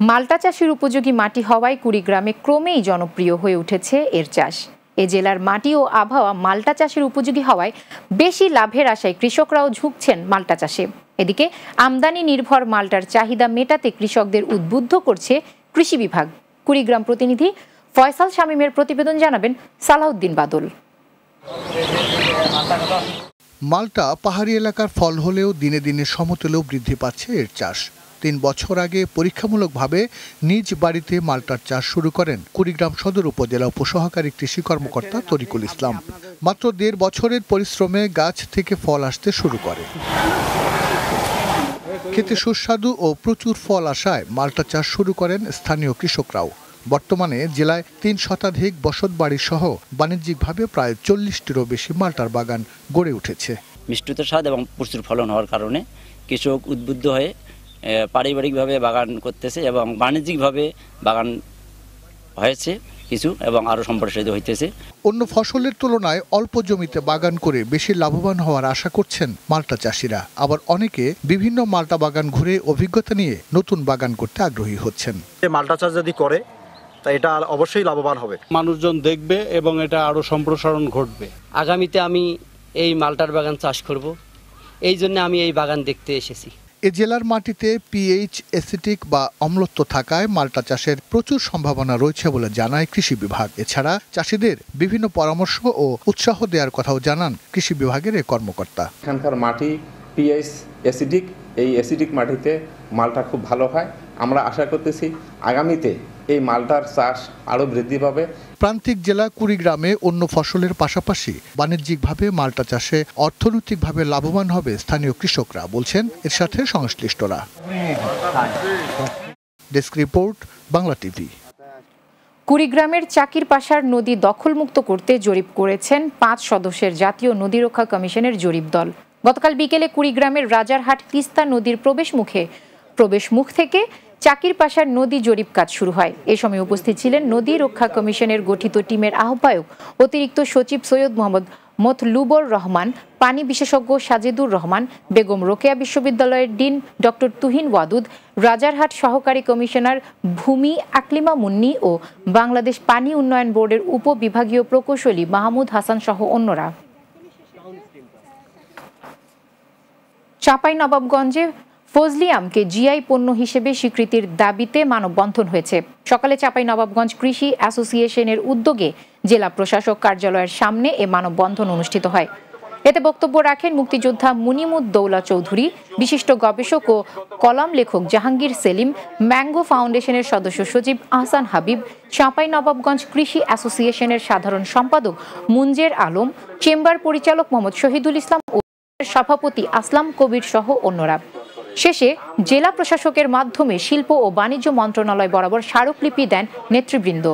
মাল্টা চাষের উপযোগী মাটি হওয়ায় কুড়িগ্রামে ক্রমেই জনপ্রিয় হয়ে উঠেছে এর চাষ। এ জেলার মাটি ও আবহাওয়া মাল্টা চাষের উপযোগী হওয়ায় বেশি লাভের আশায় কৃষকরাও ঝুঁকছেন মাল্টা চাষে। এদিকে আমদানি নির্ভর মাল্টার চাহিদা মেটাতে কৃষকদের উদ্বুদ্ধ করছে কৃষি বিভাগ। কুড়িগ্রাম প্রতিনিধি ফয়সাল শামীমের প্রতিবেদন জানাবেন সালাউদ্দিন বাদল। মাল্টা পাহাড়ি এলাকার ফল হলেও দিনে দিনে সমতলেও বৃদ্ধি পাচ্ছে এর চাষ। তিন বছর আগে পরীক্ষামূলকভাবে নিজ বাড়িতে মাল্টার চাষ শুরু করেন কুড়িগ্রাম সদর উপজেলা উপসহকারী কৃষি কর্মকর্তা তরিকুল ইসলাম। মাত্র দেড় বছরের পরিশ্রমে গাছ থেকে ফল আসতে শুরু করে। খেতে সুস্বাদু ও প্রচুর ফল আসায় মাল্টা চাষ শুরু করেন স্থানীয় কৃষকরাও। বর্তমানে জেলায় তিন শতাধিক বসতবাড়ি সহ বাণিজ্যিকভাবে প্রায় চল্লিশটিরও বেশি মাল্টার বাগান গড়ে উঠেছে। মিষ্টুত স্বাদ এবং প্রচুর ফলন হওয়ার কারণে কৃষক উদ্বুদ্ধ হয়ে পারিবারিকভাবে বাগান করতেছে এবং বাণিজ্যিকভাবে বাগান হয়েছে কিছু এবং আরও সম্প্রসারিত হইতেছে। অন্য ফসলের তুলনায় অল্প জমিতে বাগান করে বেশি লাভবান হওয়ার আশা করছেন মাল্টা চাষিরা। আবার অনেকে বিভিন্ন মাল্টা বাগান ঘুরে অভিজ্ঞতা নিয়ে নতুন বাগান করতে আগ্রহী হচ্ছেন। যে মাল্টা চাষ যদি করে তা এটা অবশ্যই লাভবান হবে। মানুষজন দেখবে এবং এটা আরও সম্প্রসারণ ঘটবে। আগামীতে আমি এই মালটার বাগান চাষ করব। এই জন্য আমি এই বাগান দেখতে এসেছি। এ জেলার মাটিতে পিএইচ অ্যাসিটিক বা অম্লত্ব থাকায় মাল্টা চাষের প্রচুর সম্ভাবনা রয়েছে বলে জানায় কৃষি বিভাগ। এছাড়া চাষিদের বিভিন্ন পরামর্শ ও উৎসাহ দেওয়ার কথাও জানান কৃষি বিভাগের এ কর্মকর্তা। এখানকার মাটি পিএইচ অ্যাসিডিক এই অ্যাসিডিক মাটিতে মালটা খুব ভালো হয়। আমরা আশা করতেছি আগামীতে এই মালটার চাষ আরও বৃদ্ধি পাবে। প্রান্তিক জেলা কুড়িগ্রামে অন্য ফসলের পাশাপাশি বাণিজ্যিকভাবে মালটা চাষে অর্থনৈতিকভাবে লাভবান হবে স্থানীয় কৃষকরা বলছেন এর সাথে সংশ্লিষ্টরা। Desk report Bangla TV. কুড়িগ্রামের চাকির পাশার নদী দখলমুক্ত করতে জরিপ করেছেন পাঁচ সদস্যের জাতীয় নদী রক্ষা কমিশনের জরিপ দল। গতকাল বিকেলে কুড়িগ্রামের রাজারহাট তিস্তা নদীর প্রবেশ মুখে প্রবেশ মুখ থেকে চাকির পাশার নদী জরিপ কাজ শুরু হয়। এ সময় উপস্থিত ছিলেন নদী রক্ষা কমিশনের গঠিত টিমের আহ্বায়ক অতিরিক্ত সচিব সৈয়দ মোহাম্মদ মতলুবর রহমান, পানি বিশেষজ্ঞ সাজেদুর রহমান, বেগম রোকেয়া বিশ্ববিদ্যালয়ের ডিন ডক্টর তুহিন ওয়াদুদ, রাজারহাট সহকারী কমিশনার ভূমি আকলিমা মুন্নি ও বাংলাদেশ পানি উন্নয়ন বোর্ডের উপবিভাগীয় প্রকৌশলী মাহমুদ হাসান সহ অন্যরা। চাঁপাই নবাবগঞ্জে ফজলিয়ামকে জিআই পণ্য হিসেবে স্বীকৃতির দাবিতে মানববন্ধন হয়েছে। সকালে চাঁপাই নবাবগঞ্জ কৃষি অ্যাসোসিয়েশনের উদ্যোগে জেলা প্রশাসক কার্যালয়ের সামনে এ মানববন্ধন অনুষ্ঠিত হয়। এতে বক্তব্য রাখেন মুক্তিযোদ্ধা মুনিমুদ্দৌলা চৌধুরী, বিশিষ্ট গবেষক ও কলাম লেখক জাহাঙ্গীর সেলিম, ম্যাঙ্গো ফাউন্ডেশনের সদস্য সচিব আহসান হাবিব চাঁপাই নবাবগঞ্জ কৃষি অ্যাসোসিয়েশনের সাধারণ সম্পাদক মুঞ্জের আলম, চেম্বার পরিচালক মোহাম্মদ শহীদুল ইসলাম ও সভাপতি আসলাম কবির সহ অন্যরা। শেষে জেলা প্রশাসকের মাধ্যমে শিল্প ও বাণিজ্য মন্ত্রণালয় বরাবর স্মারকলিপি দেন নেতৃবৃন্দ।